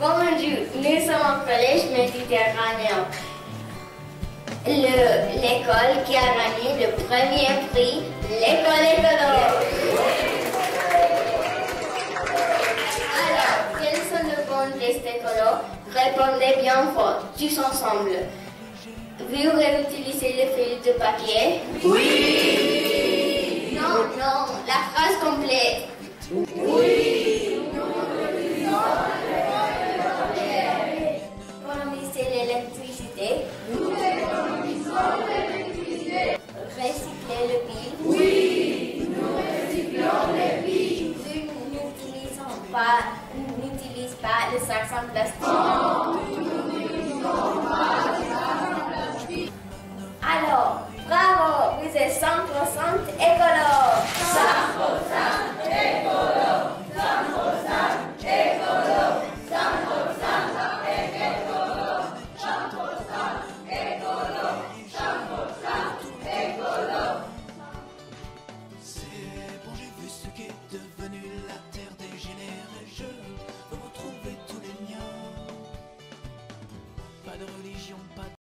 Bonjour, nous sommes au collège méditerranéen. Le- L'école qui a gagné le premier prix, l'école écolo. Alors, quels sont les bons gestes écolo? Répondez bien fort, tous ensemble. Vous réutilisez les feuilles de papier? Oui pas, n'utilise pas le sac en plastique. Alors, bravo, vous êtes 100% écolo.